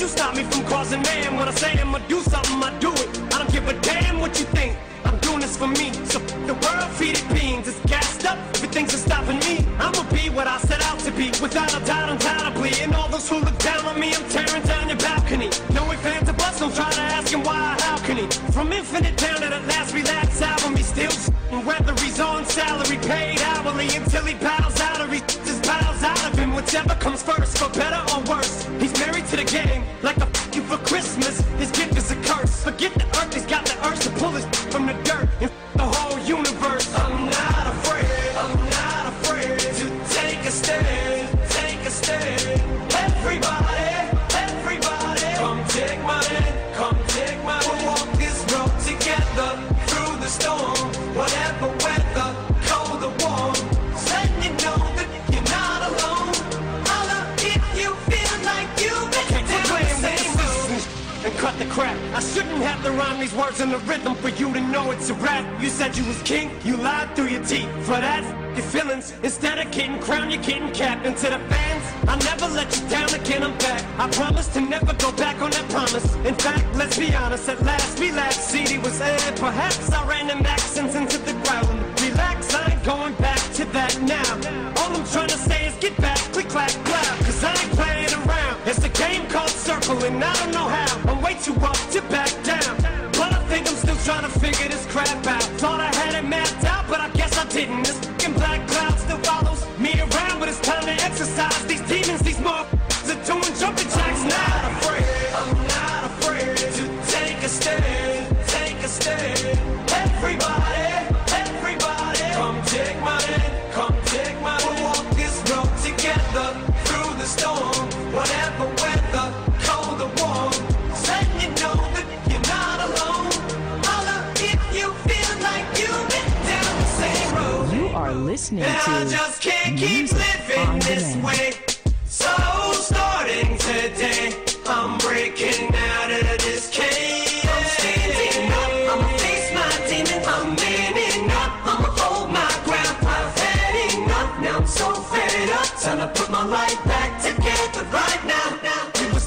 You stop me from causing mayhem. When I say I'ma do something, I do it. I don't give a damn what you think. I'm doing this for me. So the world feed it beans. It's gassed up. Everything's stopping me. I'ma be what I set out to be. Without a doubt, undoubtedly. And all those who look down on me, I'm tearing down your balcony. No ifs, ands, or buts. Don't try to ask him why how can he. From infinite down to the last Relapse album, he still whether he's on salary, paid hourly until he bows Whichever comes first, for better or worse. He's married to the game, like a f you for Christmas. His gift is a curse. Forget the earth, I shouldn't have to rhyme these words in the rhythm for you to know it's a rap. You said you was king, you lied through your teeth. For that, your feelings. Instead of getting crowned, you're getting capped. And to the fans, I never let you down again, I'm back. I promise to never go back on that promise. In fact, let's be honest, at last we last CD was aired. Perhaps I ran them accents into the ground. Relax, I ain't going back to that now. All I'm trying to say is get back, click, clack, clap. Cause I ain't playing around. It's a game called Circle, and I don't know how. I'm up to back down. Are listening And I just can't keep Music living this way. So starting today,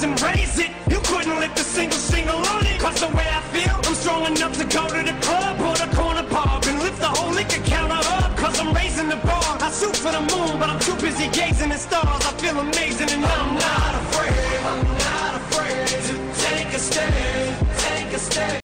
noise and raise it. You couldn't lift a single single on it. Cause the way I feel, I'm strong enough to go to the club Or the corner pub and lift the whole liquor counter up. Cause I'm raising the bar. I shoot for the moon, but I'm too busy gazing at stars. I feel amazing and I'm not